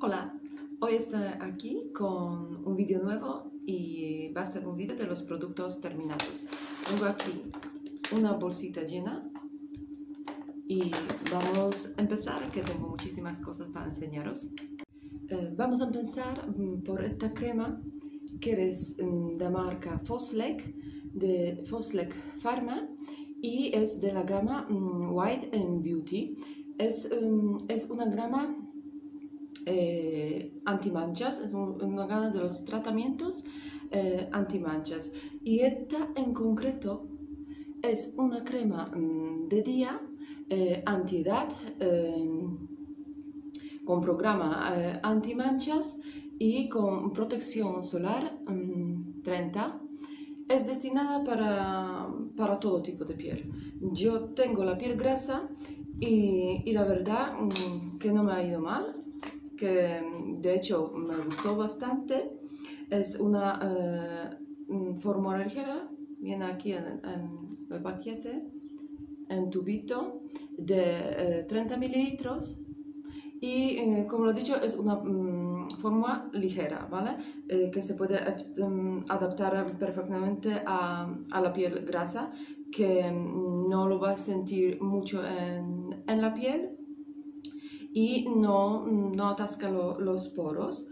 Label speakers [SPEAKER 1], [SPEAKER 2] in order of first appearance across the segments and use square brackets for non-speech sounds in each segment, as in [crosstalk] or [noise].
[SPEAKER 1] Hola, hoy estoy aquí con un vídeo nuevo y va a ser un vídeo de los productos terminados. Tengo aquí una bolsita llena y vamos a empezar, que tengo muchísimas cosas para enseñaros. Eh, vamos a empezar mm, por esta crema que es mm, de marca Foslek, de Foslek Pharma y es de la gama mm, White and Beauty. Es, es una gama eh, antimanchas, es gama de los tratamientos eh, antimanchas. Y esta en concreto es una crema mm, de día eh, antiedad eh, con programa eh, antimanchas y con protección solar 30 mm, es destinada para, para, todo tipo de piel. Yo tengo la piel grasa y, y la verdad mm, que no me ha ido mal, que de hecho me gustó bastante. Es una eh, fórmula ligera, viene aquí en, en, el paquete, en tubito de 30 eh, mililitros. Y eh, como lo he dicho, es una um, fórmula ligera, ¿vale? Que se puede um, adaptar perfectamente a, a, la piel grasa, que um, no lo va a sentir mucho en, en la piel y no, no atasca lo, los poros.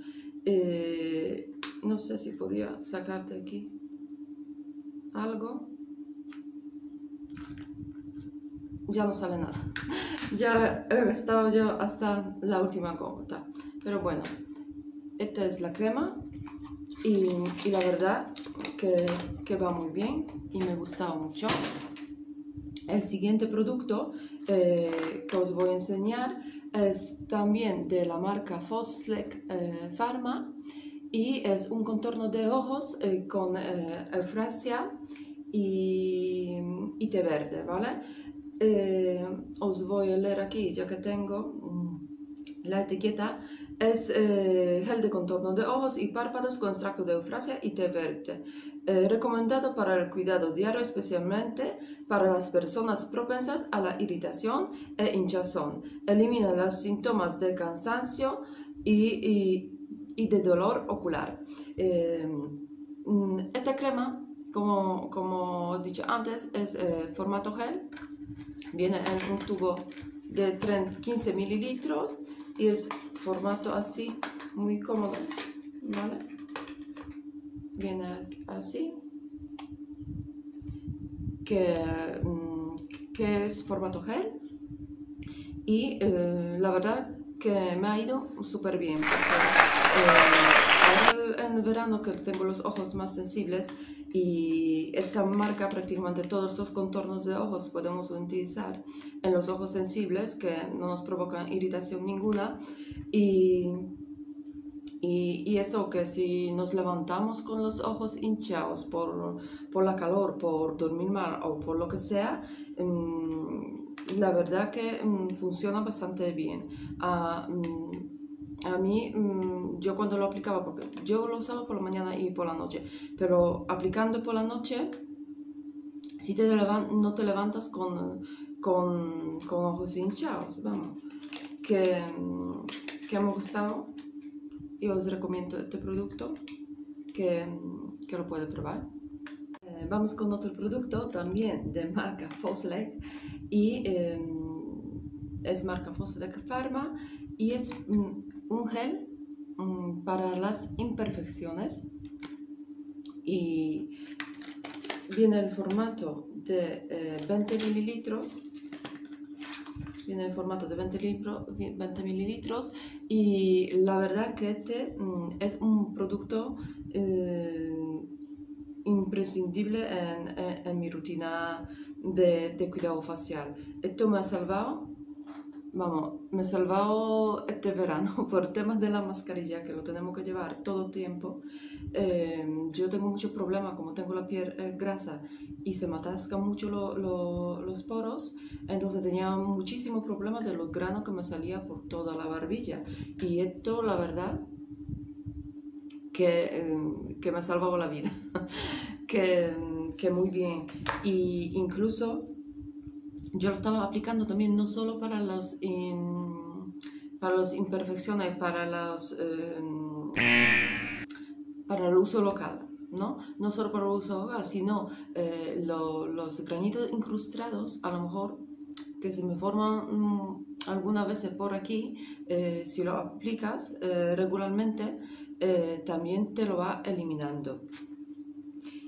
[SPEAKER 1] Eh, no sé si podría sacarte aquí algo. Ya no sale nada. [laughs] ya he gastado yo hasta la última gota. Pero bueno, esta es la crema y, y la verdad que, que, va muy bien y me gusta mucho. El siguiente producto eh, que os voy a enseñar es también de la marca Foslek eh, Pharma y es un contorno de ojos eh, con eh, eufrasia y, y, té verde, ¿vale? Eh, os voy a leer aquí, ya que tengo la etiqueta. Es eh, gel de contorno de ojos y párpados con extracto de eufrasia y té verde. Eh, recomendado para el cuidado diario, especialmente para las personas propensas a la irritación e hinchazón. Elimina los síntomas de cansancio y, de dolor ocular. Eh, esta crema, como, como dicho antes, es eh, formato gel. Viene en un tubo de 30, 15 mililitros y es formato así, muy cómodo, ¿vale? Viene así, que, mm, que es formato gel y eh, la verdad que me ha ido súper bien. Porque, eh, en verano que tengo los ojos más sensibles y esta marca prácticamente todos los contornos de ojos podemos utilizar en los ojos sensibles que no nos provocan irritación ninguna y, y, y eso que si nos levantamos con los ojos hinchados por, por la calor, por dormir mal o por lo que sea, mmm, la verdad que mmm, funciona bastante bien. Uh, mmm, a mí, mmm, yo cuando lo aplicaba, porque yo lo usaba por la mañana y por la noche, pero aplicando por la noche, si te no te levantas con, con, con ojos hinchados, vamos, que, que me ha gustado y os recomiendo este producto, que, que lo puede probar. Eh, vamos con otro producto también de marca Foslek y eh, es marca Foslek Pharma y es un gel um, para las imperfecciones. Y viene el formato de eh, 20 mililitros. Viene el formato de 20, libro, 20 mililitros. Y la verdad que este um, es un producto eh, imprescindible en, en, en, mi rutina de, de cuidado facial. Esto me ha salvado Vamos, me he salvado este verano [laughs] por temas de la mascarilla que lo tenemos que llevar todo el tiempo. Eh, yo tengo muchos problemas, como tengo la piel eh, grasa y se me atascan mucho lo, lo, los poros, entonces tenía muchísimos problemas de los granos que me salía por toda la barbilla. Y esto, la verdad, que, eh, que me ha salvado la vida, [laughs] que, que muy bien. Y incluso yo lo estaba aplicando también no solo para los, para las imperfecciones, para, los, em, para el uso local. ¿no? no solo para el uso local, sino eh, los granitos incrustados, a lo mejor que se me forman mm, algunas veces por aquí, eh, si lo aplicas eh, regularmente, también te lo va eliminando.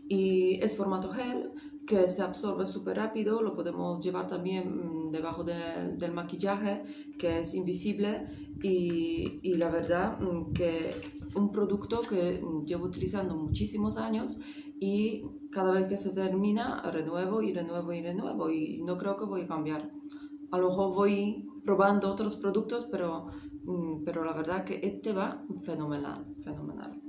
[SPEAKER 1] Y es formato gel, que se absorbe súper rápido, lo podemos llevar también mm, debajo del maquillaje, que es invisible y, y, la verdad mm, que un producto que llevo utilizando muchísimos años y cada vez que se termina renuevo y renuevo y renuevo y no creo que voy a cambiar. A lo mejor voy probando otros productos, pero, mm, pero la verdad que este va fenomenal, fenomenal.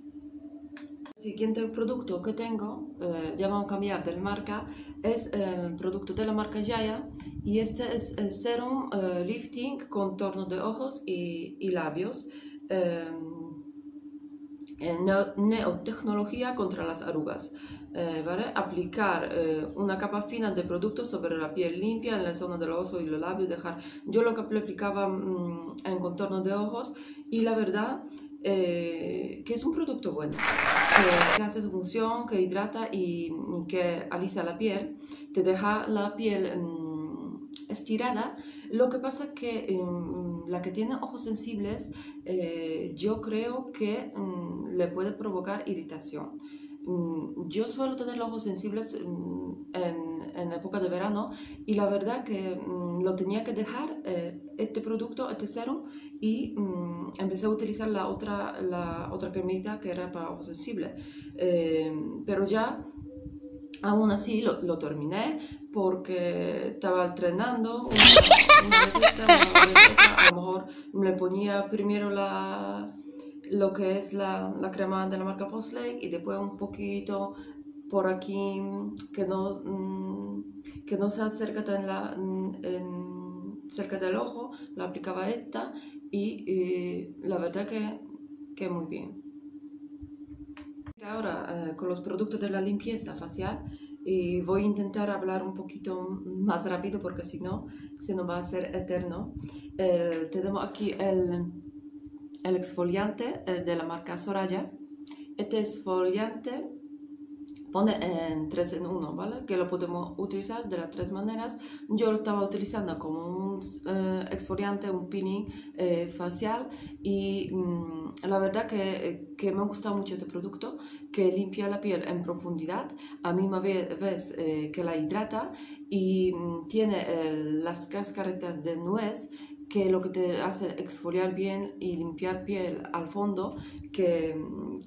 [SPEAKER 1] Siguiente producto que tengo, eh, ya vamos a cambiar de marca, es el producto de la marca Jaya y este es el Serum eh, Lifting Contorno de Ojos y, y Labios. Eh, neotecnología contra las arrugas. Eh, ¿vale? Aplicar eh, una capa fina de producto sobre la piel limpia en la zona del ojo y los labios. Dejar. Yo lo que aplicaba mm, en contorno de ojos y la verdad eh, que es un producto bueno, que, hace su función, que hidrata y, que alisa la piel, te deja la piel mm, estirada. Lo que pasa que mm, la que tiene ojos sensibles, eh, yo creo que mm, le puede provocar irritación. Yo suelo tener los ojos sensibles en, en, época de verano y la verdad que lo tenía que dejar eh, este producto, este serum y empecé a utilizar la otra, la otra cremita que era para ojos sensibles. Eh, pero ya, aún así, lo, lo, terminé porque estaba entrenando una, vez otra. A lo mejor me ponía primero la, lo que es la, la crema de la marca Foslake y después un poquito por aquí que no, mm, que no se acerca tan la, en, cerca del ojo, la aplicaba esta y, la verdad que, que muy bien. Ahora eh, con los productos de la limpieza facial y voy a intentar hablar un poquito más rápido porque si no se nos va a hacer eterno. tenemos aquí el, el exfoliante eh, de la marca Soraya. Este exfoliante pone en 3 en 1, ¿vale? Que lo podemos utilizar de las tres maneras. Yo lo estaba utilizando como un eh, exfoliante, un peeling eh, facial y mm, la verdad que, que, me gusta mucho este producto, que limpia la piel en profundidad, a misma vez eh, que la hidrata y mm, tiene las cascaretas de nuez que lo que te hace exfoliar bien y limpiar piel al fondo, que,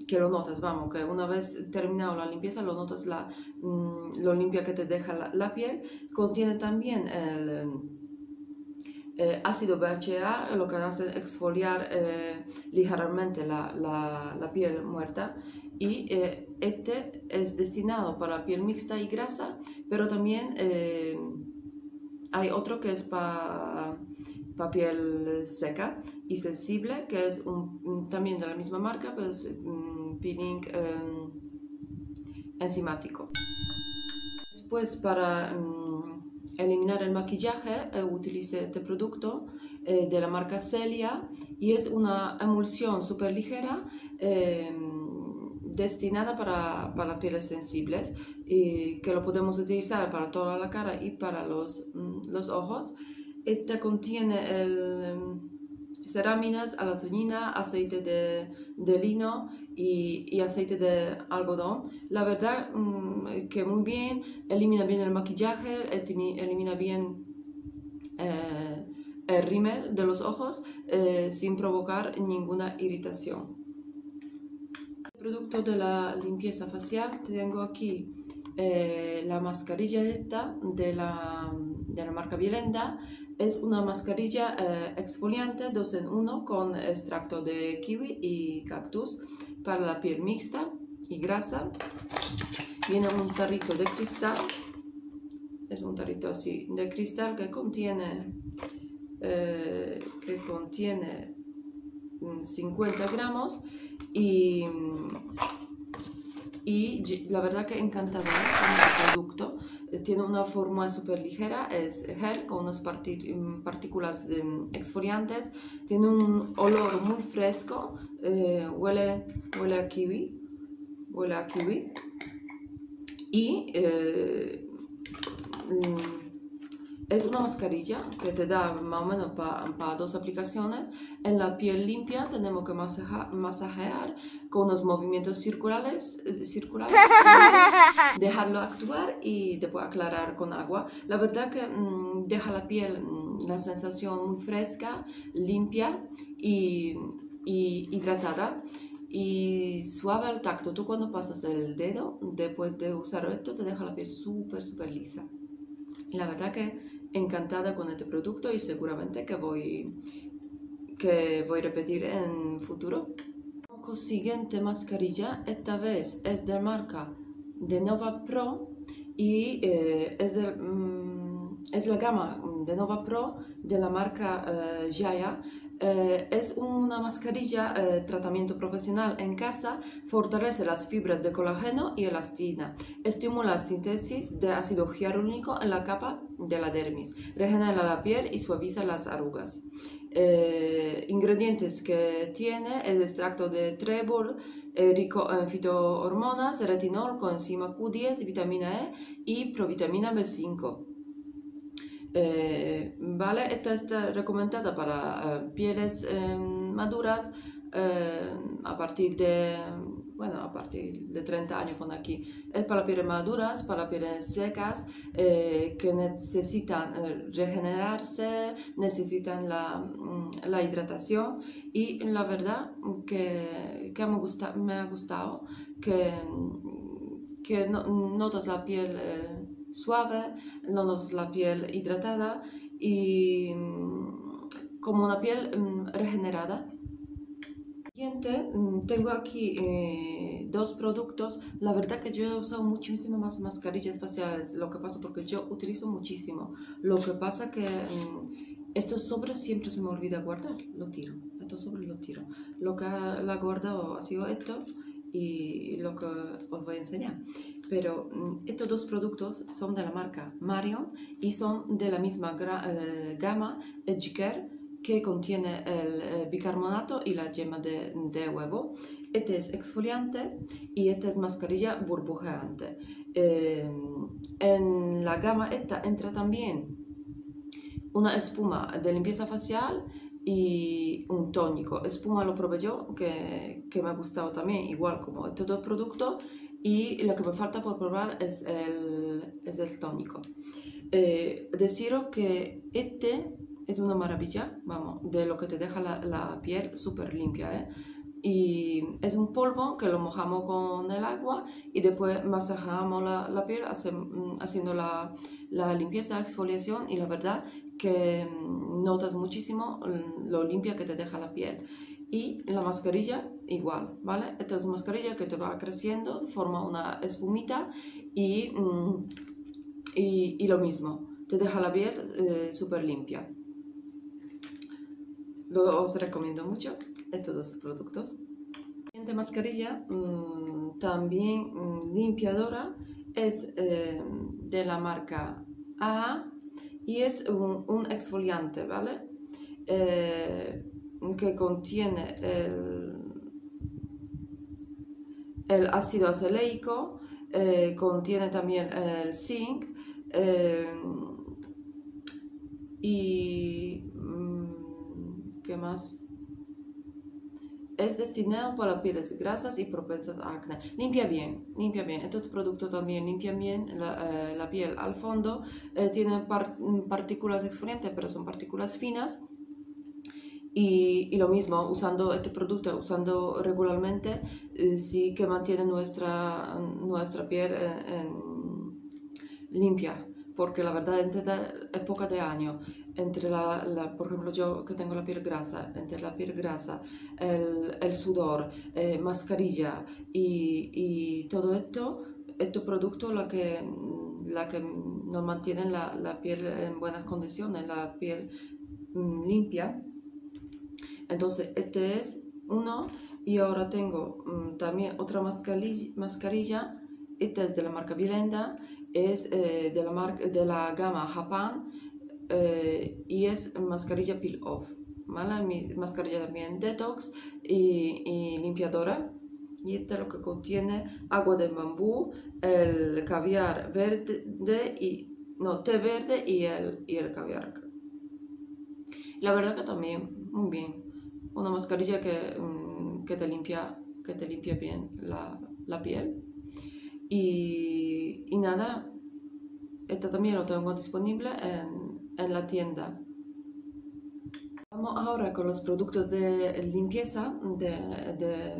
[SPEAKER 1] que lo notas, vamos, que una vez terminado la limpieza lo notas la, mm, lo limpia que te deja la, piel. Contiene también el eh, ácido BHA, lo que hace exfoliar eh, ligeramente la, la, la, piel muerta. Y eh, este es destinado para piel mixta y grasa, pero también hay otro que es para piel seca y sensible, que es un, también de la misma marca, pero es un peeling em, enzimático. Después, para em, eliminar el maquillaje, eh, este producto eh, de la marca Celia y es una emulsión súper ligera em, destinada para, para, pieles sensibles y que lo podemos utilizar para toda la cara y para los, mm, los ojos. Esta contiene el, em, cerámidas, alatonina, aceite de, lino y, y, aceite de algodón. La verdad mm, que muy bien, elimina bien el maquillaje, elimina bien eh, el rímel de los ojos eh, sin provocar ninguna irritación. El producto de la limpieza facial tengo aquí eh, la mascarilla esta de la, de la marca Bielenda es una mascarilla eh, exfoliante 2 en 1 con extracto de kiwi y cactus para la piel mixta y grasa. Viene un tarrito de cristal. Es un tarrito así de cristal que contiene, eh, que contiene 50 mm, gramos y y la verdad que encantador el producto. tiene una forma súper ligera, es gel con unas mm, partículas de mm, exfoliantes, tiene un olor muy fresco, eh, huele, huele a kiwi, huele a kiwi y eh, es una mascarilla que te da más o menos para dos aplicaciones. En la piel limpia tenemos que masajear con unos movimientos circulares, eh, circulares [laughs] dejarlo actuar y después aclarar con agua. La verdad que mm, deja la piel mm, una sensación muy fresca, limpia y, y hidratada y suave al tacto. Tú cuando pasas el dedo, después de usar esto, te deja la piel súper, súper lisa. La verdad que encantada con este producto y seguramente que voy, que voy a repetir en futuro. Siguiente mascarilla, esta vez es de marca de Nova Pro y eh, es, mm, es la gama de Nova Pro de la marca eh, Jaya eh, es una mascarilla eh, tratamiento profesional en casa, fortalece las fibras de colágeno y elastina, estimula la síntesis de ácido hialurónico en la capa de la dermis, regenera la piel y suaviza las arrugas. Ingredientes que tiene el extracto de trébol, rico en fitohormonas, retinol, coenzima Q10, vitamina E y provitamina B5. Eh, vale, esta está recomendada para eh, pieles eh, maduras a partir de, bueno, a partir de 30 años, pone aquí. Es para pieles maduras, para pieles secas que necesitan regenerarse, necesitan la, mm, la, hidratación y la verdad que, que me, gusta, me ha gustado que, que notas la piel suave, no nos la piel hidratada y mm, como una piel mm, regenerada. Siguiente, mm, tengo aquí eh, dos productos. La verdad que yo he usado muchísimo más mascarillas faciales. Lo que pasa porque yo utilizo muchísimo. Lo que pasa que estos sobres siempre se me olvida guardar. Lo tiro. Estos sobres lo tiro. Lo que la he guardado ha sido esto y lo que os voy a enseñar. Pero mm, estos dos productos son de la marca Marion y son de la misma eh, gama Edgecare que contiene el eh, bicarbonato y la yema de, de, huevo. Este es exfoliante y este es mascarilla burbujeante. Eh, en la gama esta entra también una espuma de limpieza facial y un tónico. Espuma lo probé yo, que, que me ha gustado también, igual como estos dos productos. Y lo que me falta por probar es el, es el tónico. Eh, deciros que este es una maravilla, vamos, de lo que te deja la, la piel súper limpia, ¿eh? y es un polvo que lo mojamos con el agua y después masajamos la, la piel mm, haciendo la, la, limpieza, exfoliación y la verdad que mm, notas muchísimo mm, lo limpia que te deja la piel. Y la mascarilla igual, ¿vale? Esta es una mascarilla que te va creciendo, forma una espumita y, y, y lo mismo, te deja la piel eh, súper limpia. Lo os recomiendo mucho estos dos productos. Siguiente mascarilla, mm, también mm, limpiadora, es eh, de la marca A y es un, exfoliante, ¿vale? Eh, que contiene el, el ácido acelaico, eh, contiene también el zinc y mm, ¿qué más? es destinado para pieles grasas y propensas a acné. Limpia bien, limpia bien. Este producto también limpia bien la, eh, piel al fondo. Eh, tiene partículas exfoliantes, pero son partículas finas. Y, lo mismo, usando este producto, usando regularmente, eh, sí que mantiene nuestra, nuestra piel limpia porque la verdad en esta época de año, entre la, por ejemplo yo que tengo la piel grasa, entre la piel grasa, el, el sudor, eh, mascarilla y, y, todo esto, estos productos la que, la que nos mantienen la, la piel en buenas condiciones, la piel mm, limpia. Entonces este es uno y ahora tengo mm, también otra mascarilla, mascarilla esta es de la marca Vilenda es eh, de, la marca, de la gama Japan eh, y es mascarilla peel off. ¿vale? mascarilla también detox y, y limpiadora y este es lo que contiene agua de bambú, el caviar verde y no, té verde y el, y el caviar. La verdad que también muy bien. Una mascarilla que, mm, que te limpia que te limpia bien la, la piel. Y, y, nada, esto también lo tengo disponible en, en la tienda Vamos ahora con los productos de limpieza, de, de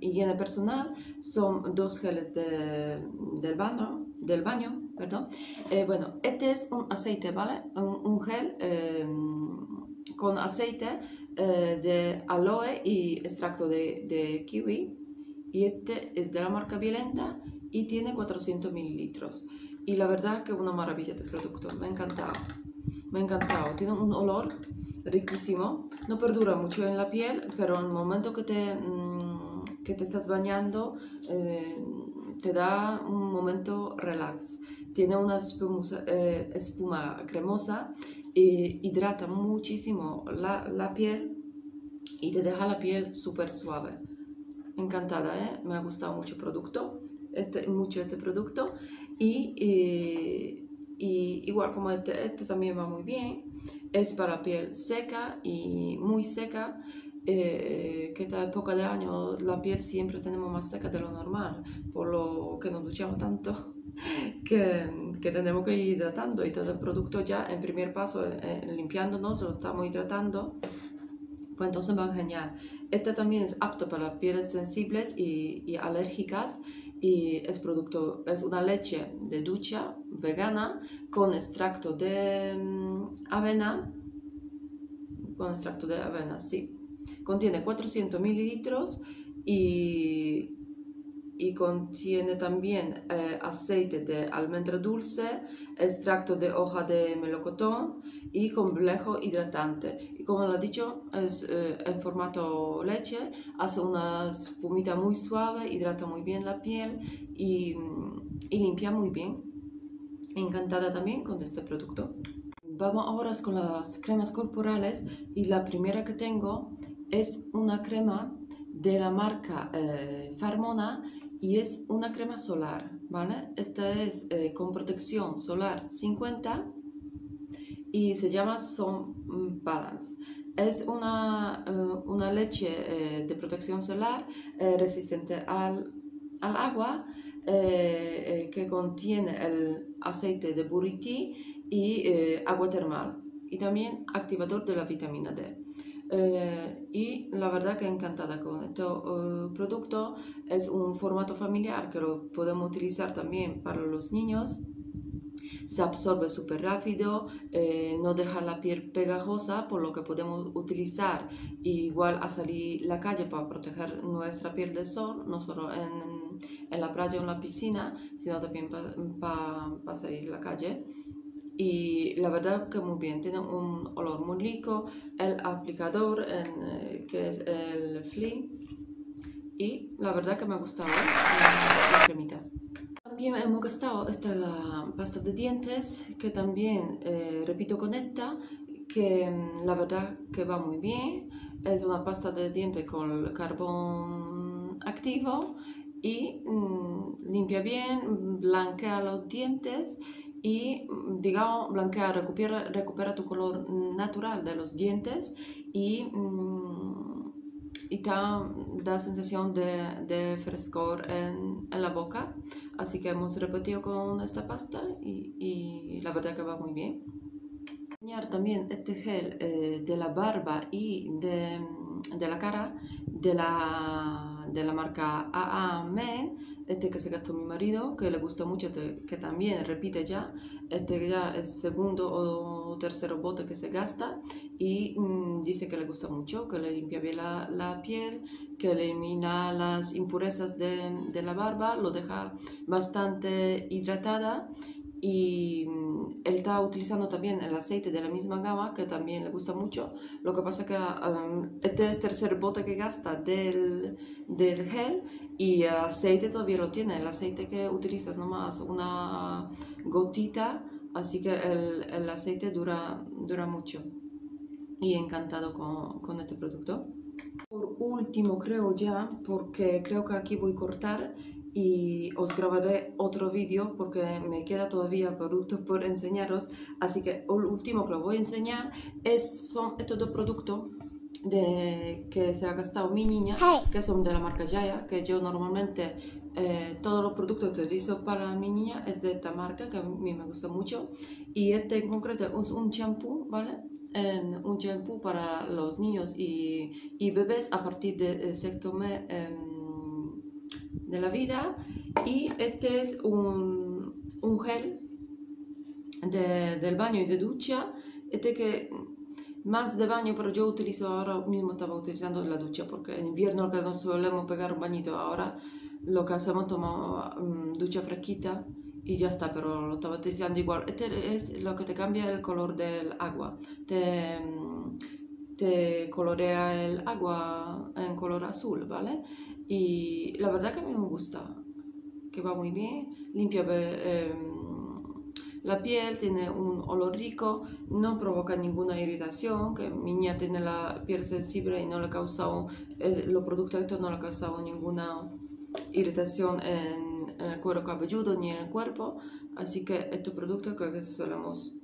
[SPEAKER 1] higiene personal. Son dos geles de, del baño, del baño perdón. Eh, bueno, este es un aceite, ¿vale? Un, gel em, con aceite eh, de aloe y extracto de, kiwi. Y este es de la marca Violenta y tiene 400 mililitros. Y la verdad que una maravilla de producto, me ha encantado. Me ha encantado, tiene un olor riquísimo. No perdura mucho en la piel, pero en el momento que te, mm, que te estás bañando, eh, te da un momento relax. Tiene una eh, espuma cremosa e hidrata muchísimo la, la, piel y te deja la piel súper suave. Encantada, ¿eh? me ha gustado mucho el producto, este, mucho este producto y, y, y igual como este, este también va muy bien es para piel seca y muy seca, eh, que esta época de año la piel siempre tenemos más seca de lo normal, por lo que nos duchamos tanto [laughs] que, que tenemos que ir hidratando y todo el producto ya en primer paso, eh, limpiándonos, lo estamos hidratando. Pues entonces va genial. Este también es apto para pieles sensibles y, y alérgicas y es producto, es una leche de ducha vegana con extracto de mm, avena, con extracto de avena, sí. Contiene 400 mililitros y y contiene también eh, aceite de almendra dulce, extracto de hoja de melocotón y complejo hidratante. Y como lo he dicho, es eh, en formato leche, hace una espumita muy suave, hidrata muy bien la piel y, mm, y limpia muy bien. Encantada también con este producto. Vamos ahora con las cremas corporales y la primera que tengo es una crema de la marca eh, Farmona y es una crema solar, ¿vale? Esta es eh, con protección solar 50 y se llama Sun Balance. Es una, eh, una leche eh, de protección solar resistente al, al agua que contiene el aceite de buriti y agua termal y también activador de la vitamina D. Eh, y la verdad que encantada con este uh, producto. Es un formato familiar que lo podemos utilizar también para los niños. Se absorbe súper rápido, eh, no deja la piel pegajosa, por lo que podemos utilizar igual a salir la calle para proteger nuestra piel del sol, no solo en, en la playa o en la piscina, sino también para salir a la calle y la verdad que muy bien, tiene un olor muy rico, el aplicador en, eh, que es el Flea y la verdad que me ha gustado la, cremita. También me ha gustado esta la pasta de dientes que también eh, repito con esta que mm, la verdad que va muy bien, es una pasta de dientes con carbón activo y mm, limpia bien, blanquea los dientes y, mm, digamos, blanquear, recupera, recupera tu color natural de los dientes y, mm, y da, da sensación de, de frescor en, en, la boca. Así que hemos repetido con esta pasta y, y la verdad que va muy bien. También este gel eh, de la barba y de, de la cara de la de la marca AA Men, este que se gastó mi marido, que le gusta mucho, que también repite ya, este ya es segundo o tercero bote que se gasta y mm, dice que le gusta mucho, que le limpia bien la, la piel, que elimina las impurezas de, de, la barba, lo deja bastante hidratada y mm, él está utilizando también el aceite de la misma gama que también le gusta mucho. Lo que pasa que um, este es el tercer bote que gasta del, del gel y el aceite todavía lo tiene. El aceite que utilizas nomás una gotita, así que el, el aceite dura, dura mucho. Y encantado con, con este producto. Por último, creo ya, porque creo que aquí voy a cortar y os grabaré otro vídeo porque me queda todavía productos por enseñaros. Así que el último que os voy a enseñar es, son estos dos productos de, que se ha gastado mi niña, que son de la marca Jaya, que yo normalmente eh, todos los productos que utilizo para mi niña es de esta marca, que a mí me gusta mucho. Y este en concreto es un champú, ¿vale? En un champú para los niños y, y bebés a partir del sexto mes de la vida y este es un, un gel de, del baño y de ducha este que más de baño pero yo utilizo ahora mismo estaba utilizando la ducha porque en invierno que no solemos pegar un bañito ahora lo que hacemos tomamos um, ducha fresquita y ya está, pero lo estaba utilizando igual. Este es lo que te cambia el color del agua. Te, te colorea el agua en color azul, ¿vale? Y la verdad que a mí me gusta, que va muy bien, limpia em, la piel, tiene un olor rico, no provoca ninguna irritación, que mi niña tiene la piel sensible y no le causa, eh, los productos estos no le causan ninguna irritación en, el cuero cabelludo ni en el cuerpo, así que estos productos creo que solemos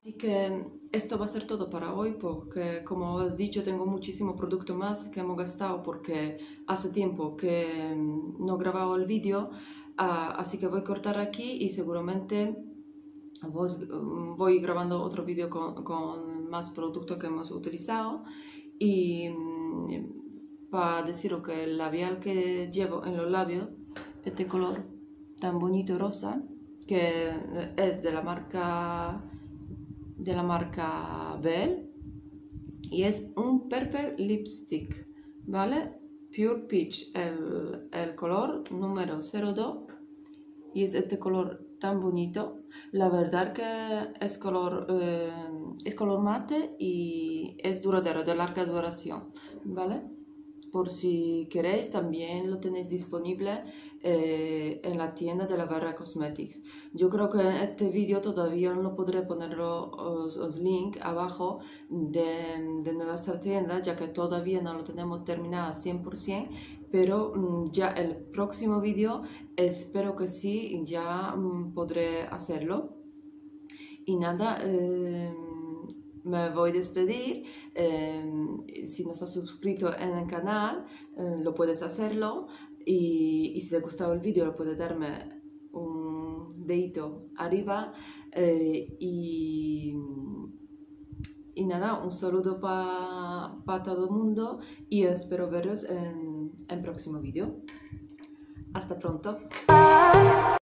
[SPEAKER 1] Así que esto va a ser todo para hoy porque como he dicho tengo muchísimo producto más que hemos gastado porque hace tiempo que mm, no grababa el vídeo ah, así que voy a cortar aquí y seguramente mm, voy grabando otro vídeo con, más productos que hemos utilizado. Y mm, para deciros que el labial que llevo en los labios este color tan bonito rosa que es de la marca de la marca Bell y es un Perfect Lipstick, ¿vale? Pure Peach, el, el color número 02 y es este color tan bonito. La verdad que es color, eh, es color mate y es duradero, de larga duración, ¿vale? Por si queréis también lo tenéis disponible eh, en la tienda de la Barra Cosmetics. Yo creo que en este vídeo todavía no podré poner los, los links abajo de, de, nuestra tienda ya que todavía no lo tenemos terminado 100% pero mm, ya el próximo vídeo espero que sí ya mm, podré hacerlo y nada eh, me voy a despedir. Em, si no estás suscrito en el canal, eh, lo puedes hacerlo. Y, y, si te ha gustado el vídeo, lo puedes darme un dedito arriba. Eh, y, y, nada, un saludo para todo el mundo y espero veros en el próximo vídeo. Hasta pronto.